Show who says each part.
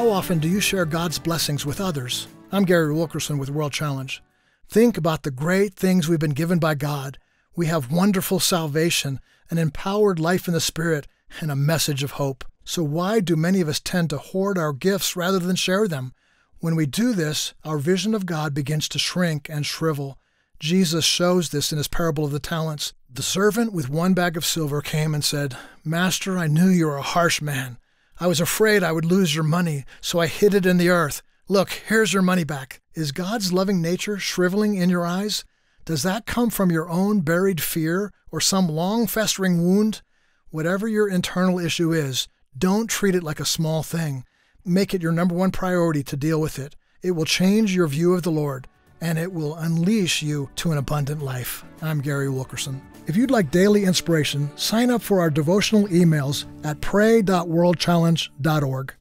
Speaker 1: How often do you share God's blessings with others? I'm Gary Wilkerson with World Challenge. Think about the great things we've been given by God. We have wonderful salvation, an empowered life in the Spirit, and a message of hope. So, why do many of us tend to hoard our gifts rather than share them? When we do this, our vision of God begins to shrink and shrivel. Jesus shows this in his parable of the talents. The servant with one bag of silver came and said, Master, I knew you were a harsh man. I was afraid I would lose your money, so I hid it in the earth. Look, here's your money back. Is God's loving nature shriveling in your eyes? Does that come from your own buried fear or some long festering wound? Whatever your internal issue is, don't treat it like a small thing. Make it your number one priority to deal with it. It will change your view of the Lord and it will unleash you to an abundant life. I'm Gary Wilkerson. If you'd like daily inspiration, sign up for our devotional emails at pray.worldchallenge.org.